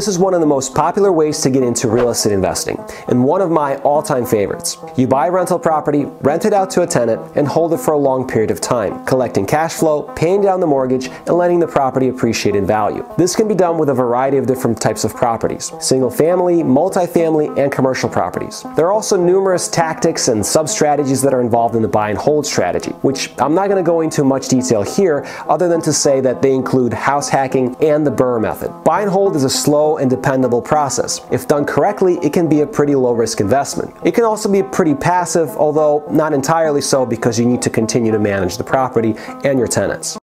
This is one of the most popular ways to get into real estate investing, and one of my all-time favorites. You buy rental property, rent it out to a tenant, and hold it for a long period of time, collecting cash flow, paying down the mortgage, and letting the property appreciate in value. This can be done with a variety of different types of properties, single family, multifamily, and commercial properties. There are also numerous tactics and sub-strategies that are involved in the buy and hold strategy, which I'm not going to go into much detail here other than to say that they include house hacking and the BRRRR method. Buy and hold is a slow and dependable process. If done correctly, it can be a pretty low risk investment. It can also be pretty passive, although not entirely so because you need to continue to manage the property and your tenants.